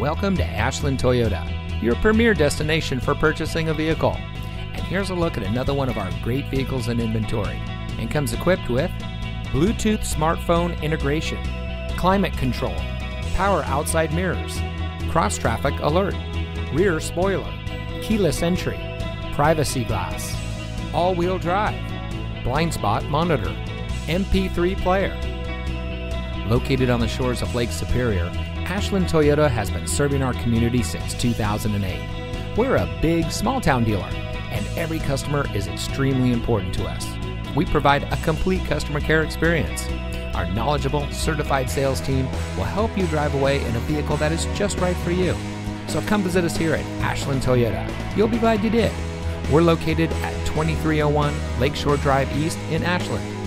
Welcome to Ashland Toyota, your premier destination for purchasing a vehicle. And here's a look at another one of our great vehicles in inventory and comes equipped with Bluetooth smartphone integration, climate control, power outside mirrors, cross traffic alert, rear spoiler, keyless entry, privacy glass, all wheel drive, blind spot monitor, MP3 player. Located on the shores of Lake Superior, Ashland Toyota has been serving our community since 2008. We're a big, small town dealer, and every customer is extremely important to us. We provide a complete customer care experience. Our knowledgeable, certified sales team will help you drive away in a vehicle that is just right for you. So come visit us here at Ashland Toyota. You'll be glad you did. We're located at 2301 Lakeshore Drive East in Ashland.